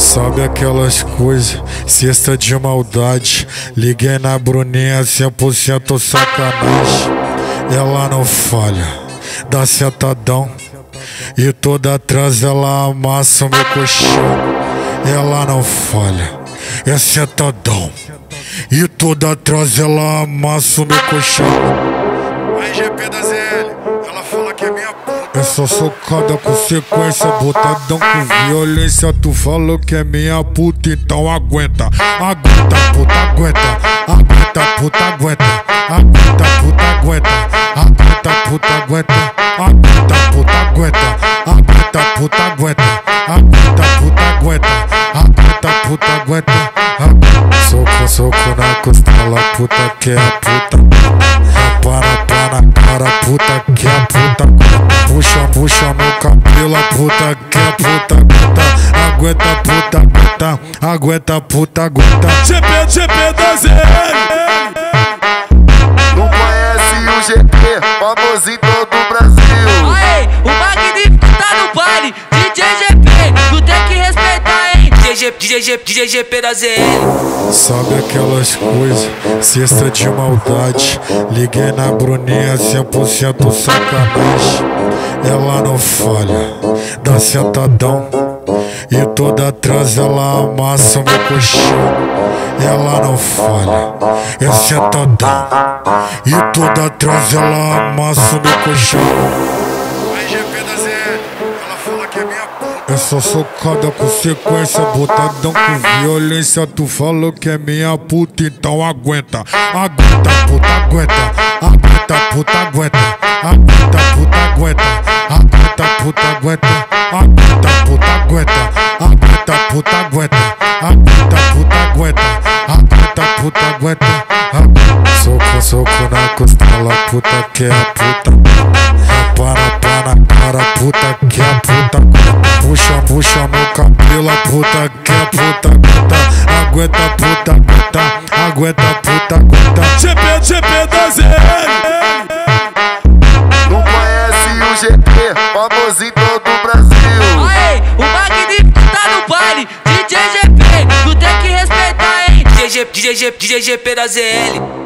Sabe aquelas coisas, cesta de maldade. Liguei na Bruninha, 100% sacanagem. Ela não falha, dá setadão. E toda atrás ela amassa o meu colchão. Ela não falha, é setadão. E toda atrás ela amassa o meu colchão. Aí GP da ZL, é só socada com sequência, botadão com violência. Tu falou que é minha puta, então aguenta. Aguenta, puta, aguenta. Aguenta, puta, aguenta. Aguenta, puta, aguenta. Aguenta, puta, aguenta. Aguenta, puta, aguenta. Aguenta, puta, aguenta. Aguenta, puta, aguenta. Aguenta, puta, aguenta. Soco, soco na costela, puta que é a puta. Para, para, puta que é a puta. Puxa, puxa no cabelo, a puta que é a puta. Aguenta, aguenta, puta, aguenta. Puta, aguenta. GP, GP da. DJ, da ZL. Sabe aquelas coisas, cesta de maldade. Liguei na Bruninha, 100% sacanagem. Ela não falha, dá sentadão. E toda atrás ela amassa o meu colchão. Ela não falha, é sentadão. E toda atrás ela amassa o meu colchão. Só socada com sequência, botadão com violência. Tu falou que é minha puta, então aguenta. Aguenta, puta, aguenta. Aguenta, puta, aguenta. Aguenta, puta, aguenta. Aguenta, puta, aguenta. Aguenta, puta, aguenta. Aguenta, puta, aguenta. Aguenta, puta, aguenta. Aguenta, puta, aguenta. Soco, soco na costela, puta que é a puta. Para, para, para, puta que é a puta. Puxa, puxa no cabelo, a puta que é a puta. Aguenta, puta, aguenta. Aguenta, puta, aguenta. GP, GP da ZL. Não conhece o GP, famoso em todo o Brasil. Aê, o magnífico tá no baile, DJ GP, tu tem que respeitar, hein? DJ, DJ, DJ GP da ZL.